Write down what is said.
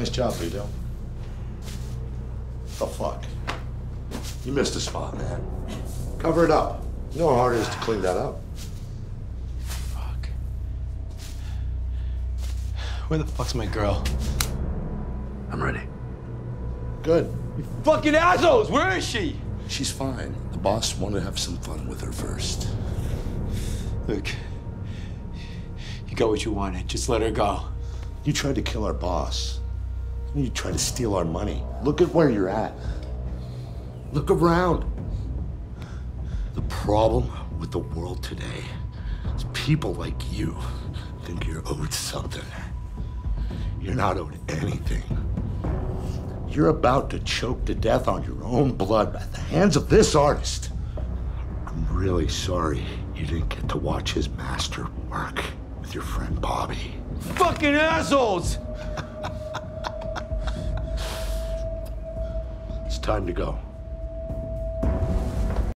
Nice job, Vito. The fuck? You missed a spot, man. Cover it up. You know how hard it is to clean that up. Fuck. Where the fuck's my girl? I'm ready. Good. You fucking assholes! Where is she? She's fine. The boss wanted to have some fun with her first. Look, you got what you wanted. Just let her go. You tried to kill our boss. You tried to steal our money. Look at where you're at. Look around. The problem with the world today is people like you think you're owed something. You're not owed anything. You're about to choke to death on your own blood at the hands of this artist. I'm really sorry you didn't get to watch his master work with your friend Bobby. Fucking assholes! It's time to go.